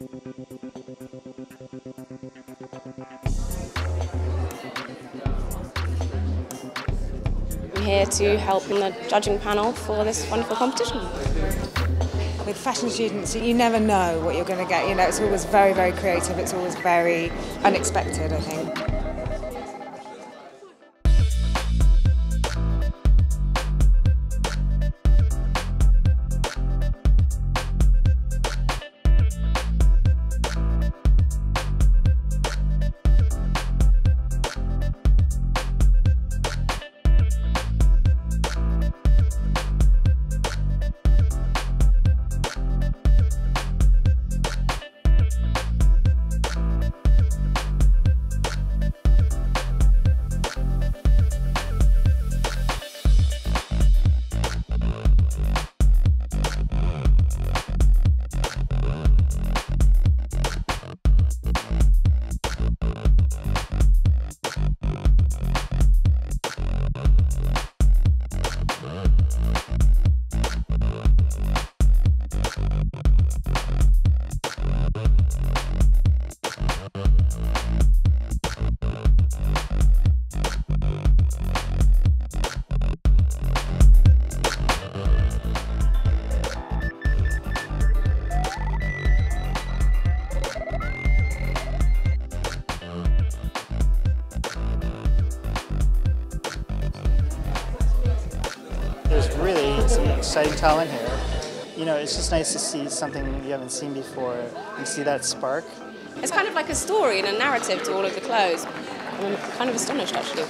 I'm here to help in the judging panel for this wonderful competition. With fashion students, you never know what you're going to get. You know, it's always very, very creative. It's always very unexpected, I think. There's really some exciting talent here. You know, it's just nice to see something you haven't seen before and see that spark. It's kind of like a story and a narrative to all of the clothes. I'm kind of astonished actually.